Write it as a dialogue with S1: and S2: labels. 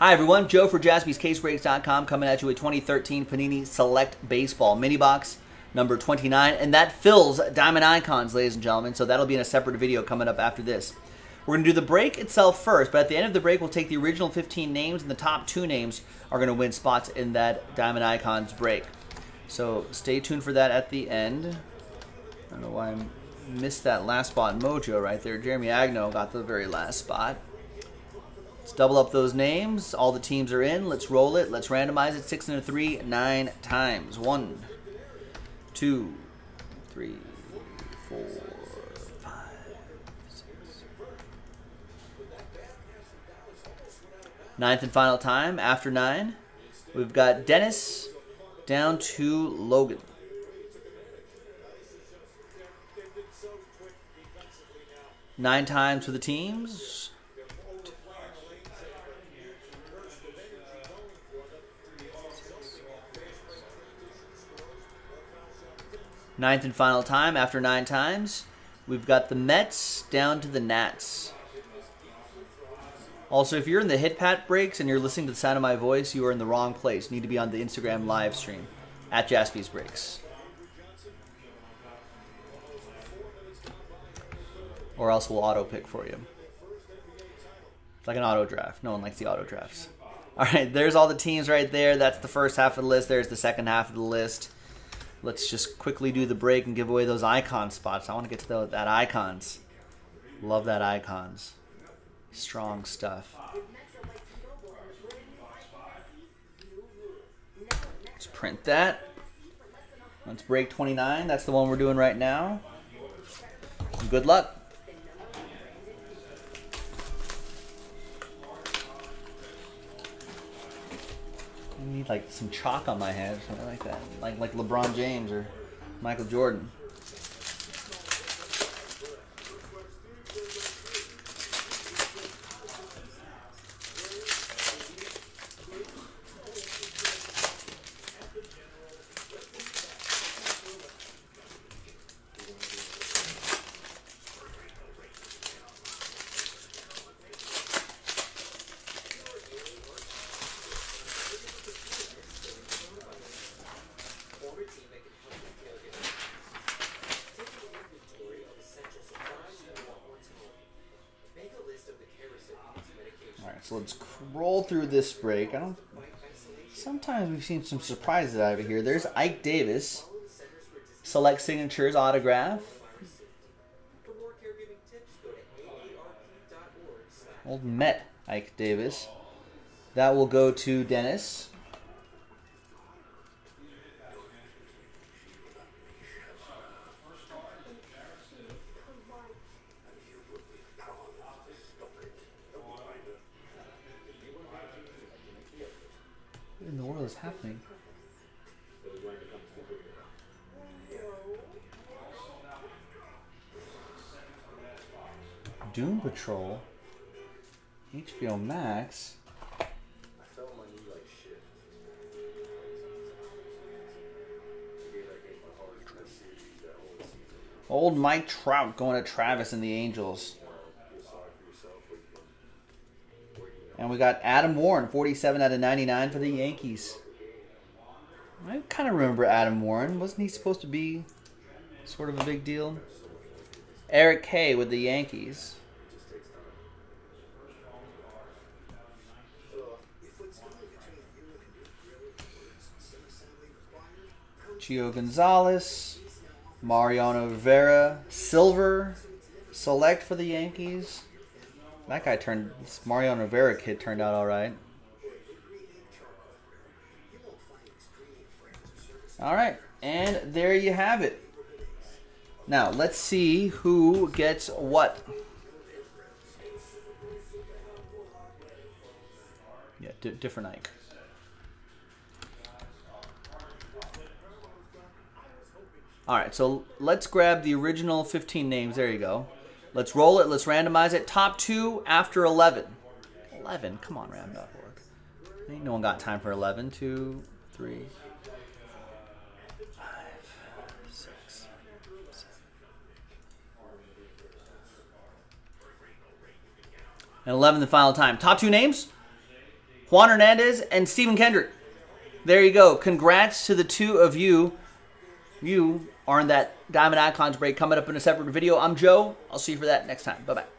S1: Hi, everyone. Joe for jaspyscasebreaks.com coming at you with 2013 Panini Select Baseball Mini Box number 29. And that fills Diamond Icons, ladies and gentlemen. So that'll be in a separate video coming up after this. We're going to do the break itself first, but at the end of the break, we'll take the original 15 names, and the top two names are going to win spots in that Diamond Icons break. So stay tuned for that at the end. I don't know why I missed that last spot mojo right there. Jeremy Agno got the very last spot. Let's double up those names. All the teams are in. Let's roll it. Let's randomize it. Six and a three, nine times. One, two, three, four, five, six. Ninth and final time. After nine, we've got Dennis down to Logan. Nine times for the teams. Ninth and final time after nine times. We've got the Mets down to the Nats. Also, if you're in the hit pat breaks and you're listening to the sound of my voice, you are in the wrong place. You need to be on the Instagram live stream at Jaspy's Breaks. Or else we'll auto pick for you. It's like an auto draft. No one likes the auto drafts. All right, there's all the teams right there. That's the first half of the list. There's the second half of the list. Let's just quickly do the break and give away those icon spots. I want to get to the, that icons. Love that icons. Strong stuff. Let's print that. Let's break 29. That's the one we're doing right now. Good luck. Like some chalk on my head or something like that. Like like LeBron James or Michael Jordan. So let's roll through this break. I don't. Sometimes we've seen some surprises out of here. There's Ike Davis, select signatures autograph. Old Met Ike Davis. That will go to Dennis. Is happening? Doom Patrol, HBO Max. Old Mike Trout going to Travis and the Angels. And we got Adam Warren, 47 out of 99 for the Yankees. I kind of remember Adam Warren. Wasn't he supposed to be sort of a big deal? Eric Kay with the Yankees. Gio Gonzalez, Mariano Rivera, Silver, select for the Yankees. That guy turned, this Mariano Rivera kid turned out all right. All right, and there you have it. Now, let's see who gets what. Yeah, different Ike. All right, so let's grab the original 15 names. There you go. Let's roll it. Let's randomize it. Top two after 11. 11? Come on, ram.org. Ain't no one got time for 11. Two, three, five, six, seven. And 11 the final time. Top two names? Juan Hernandez and Stephen Kendrick. There you go. Congrats to the two of you. You are in that Diamond Icons break coming up in a separate video. I'm Joe. I'll see you for that next time. Bye bye.